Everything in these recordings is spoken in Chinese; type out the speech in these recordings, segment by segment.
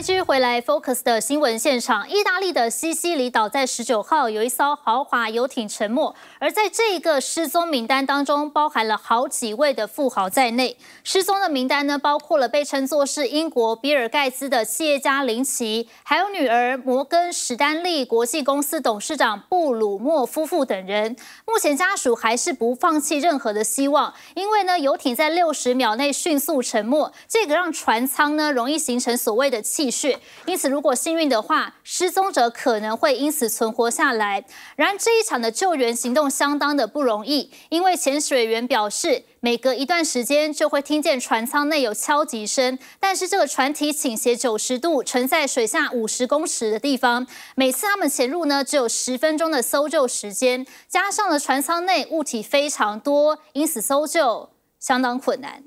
继续回来，Focus 的新闻现场，意大利的西西里岛在十九号有一艘豪华游艇沉没，而在这个失踪名单当中，包含了好几位的富豪在内。失踪的名单呢，包括了被称作是英国比尔盖茨的企业家林奇，还有女儿摩根史丹利国际公司董事长布鲁莫夫妇等人。目前家属还是不放弃任何的希望，因为呢，游艇在六十秒内迅速沉没，这个让船舱呢容易形成所谓的气。续，因此如果幸运的话，失踪者可能会因此存活下来。然而这一场的救援行动相当的不容易，因为潜水员表示，每隔一段时间就会听见船舱内有敲击声，但是这个船体倾斜九十度，沉在水下五十公尺的地方，每次他们潜入呢，只有十分钟的搜救时间，加上了船舱内物体非常多，因此搜救相当困难。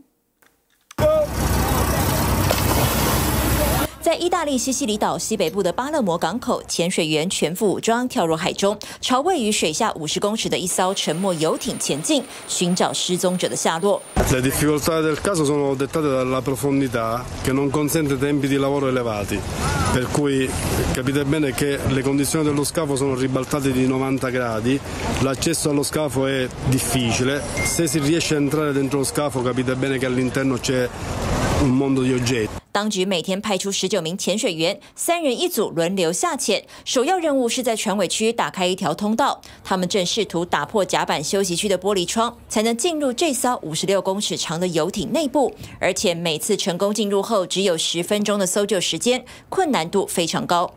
在意大利西西里岛西北部的巴勒摩港口，潜水员全副武装跳入海中，朝位于水下五十公尺的一艘沉没游艇前进，寻找失踪者的下落。Le difficoltà del caso sono dettate dalla profondità che non consente tempi di lavoro elevati, per cui capite bene che le condizioni dello scafo sono ribaltate di 90 gradi, l'accesso allo scafo è difficile, se si riesce a entrare dentro lo scafo capite bene che all'interno c'è 当局每天派出十九名潜水员三人一组轮流下潜首要任务是在船尾区打开一条通道。他们正试图打破甲板休息区的玻璃窗才能进入这艘五十六公尺长的游艇内部。而且每次成功进入后只有十分钟的搜救时间困难度非常高。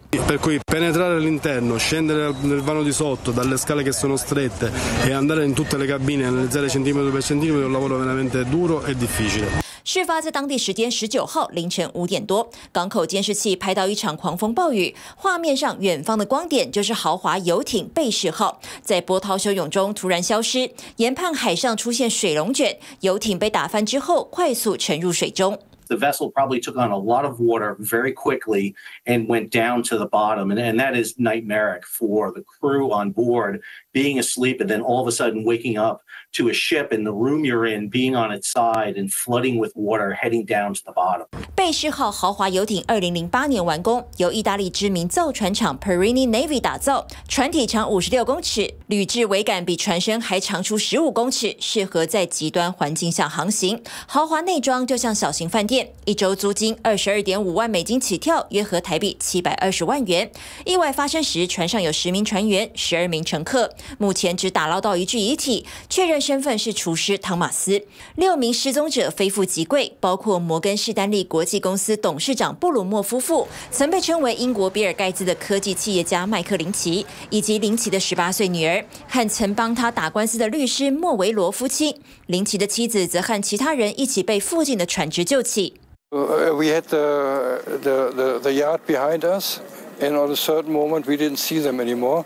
事发在当地时间十九号凌晨五点多，港口监视器拍到一场狂风暴雨，画面上远方的光点就是豪华游艇贝氏号，在波涛汹涌中突然消失，研判海上出现水龙卷，游艇被打翻之后快速沉入水中。The vessel probably took on a lot of water very quickly and went down to the bottom, and, and that is nightmaric for the crew on board being asleep and then all of a sudden waking up to a ship in the room you're in being on its side and flooding with water heading down to the bottom. 贝氏号豪华游艇二零零八年完工，由意大利知名造船厂 Perini Navy 打造，船体长五十六公尺，铝制桅杆比船身还长出十五公尺，适合在极端环境下航行。豪华内装就像小型饭店， 一周租金二十二点五万美金起跳，约合台币七百二十万元。意外发生时，船上有十名船员，十二名乘客。目前只打捞到一具遗体，确认身份是厨师汤马斯。六名失踪者非富即贵，包括摩根士丹利国际公司董事长布鲁莫夫妇，曾被称为英国比尔盖茨的科技企业家麦克林奇，以及林奇的十八岁女儿和曾帮他打官司的律师莫维罗夫妻。林奇的妻子则和其他人一起被附近的船只救起。We had the the the yacht behind us, and at a certain moment we didn't see them anymore.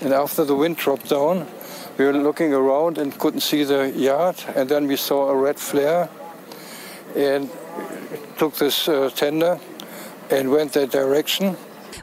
And after the wind dropped down, we were looking around and couldn't see the yard, And then we saw a red flare and took this uh, tender and went that direction.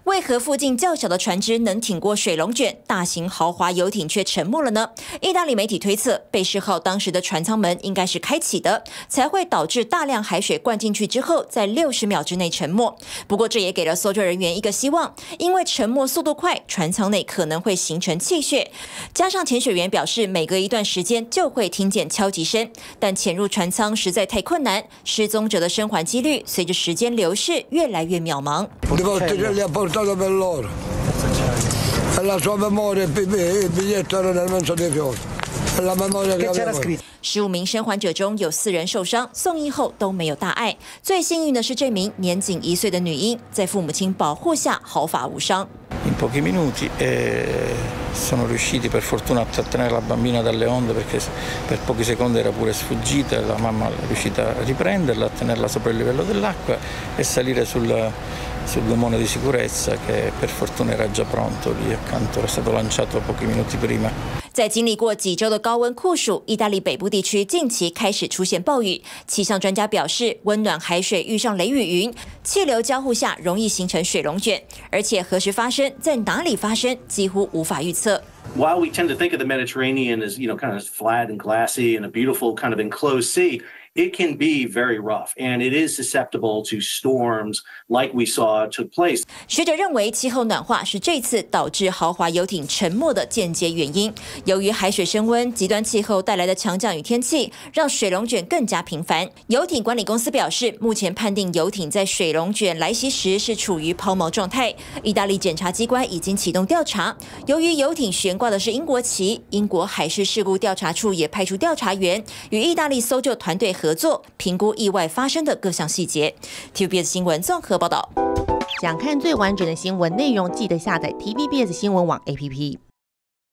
为何附近较小的船只能挺过水龙卷，大型豪华游艇却沉没了呢？意大利媒体推测，贝氏号当时的船舱门应该是开启的，才会导致大量海水灌进去之后，在六十秒之内沉没。不过，这也给了搜救人员一个希望，因为沉没速度快，船舱内可能会形成气血。加上潜水员表示，每隔一段时间就会听见敲击声，但潜入船舱实在太困难，失踪者的生还几率随着时间流逝越来越渺茫。portato per loro. E la sua memoria, il biglietto era nel mezzo dei fiori. E la memoria che aveva. 十五名生还者中有四人受伤，送医后都没有大碍。最幸运的是这名年仅一岁的女婴，在父母亲保护下毫发无伤。In pochi minuti eh, sono riusciti per fortuna a trattenere la bambina dalle onde perché per pochi secondi era pure sfuggita, la mamma è riuscita a riprenderla, a tenerla sopra il livello dell'acqua e salire sul sul gommone di sicurezza che per fortuna era già pronto lì accanto, era stato lanciato pochi minuti prima. 在经历过几周的高温酷暑，意大利北部地区近期开始出现暴雨。气象专家表示，温暖海水遇上雷雨云，气流交互下容易形成水龙卷，而且何时发生、在哪里发生，几乎无法预测。While we tend to think of the Mediterranean as you know kind of flat and glassy and a beautiful kind of enclosed sea. it can be very rough and it is susceptible to storms like we saw took place. 学者认为，气候暖化是这次导致豪华游艇沉没的间接原因。由于海水升温、极端气候带来的强降雨天气，让水龙卷更加频繁。游艇管理公司表示，目前判定游艇在水龙卷来袭时是处于抛锚状态。意大利检察机关已经启动调查。由于游艇悬挂的是英国旗，英国海事事故调查处也派出调查员与意大利搜救团队合作，评估意外发生的各项细节。TVBS 新闻综合报道。想看最完整的新闻内容，记得下载 TVBS 新闻网 APP。